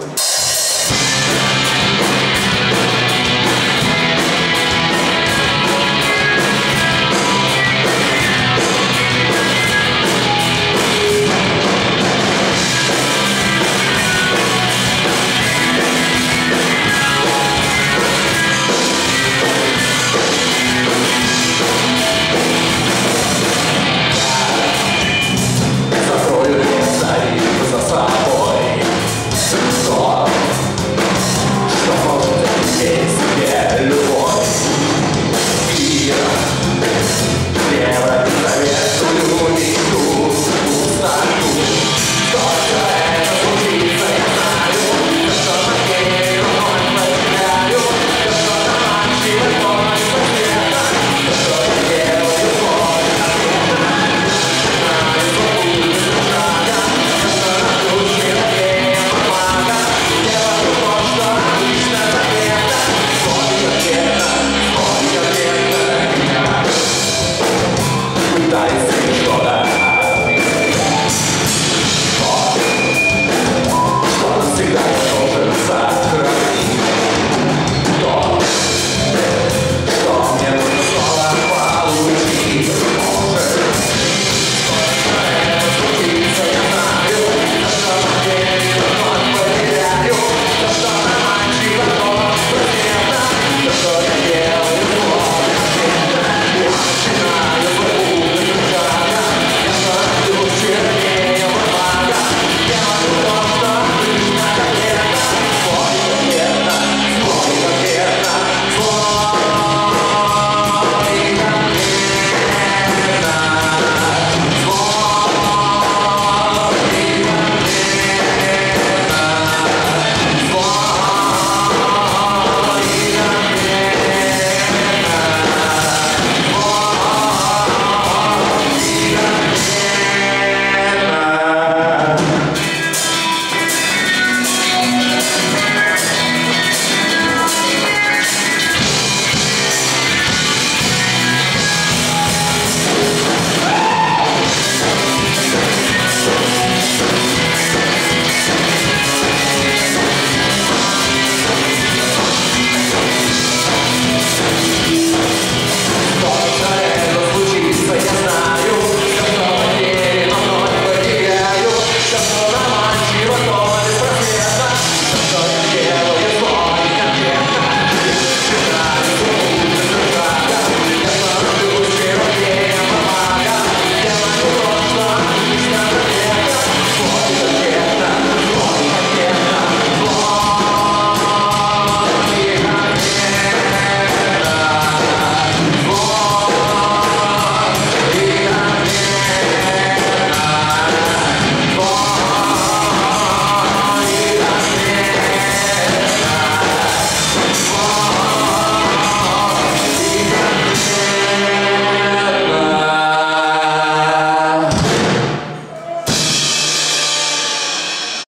would Justice.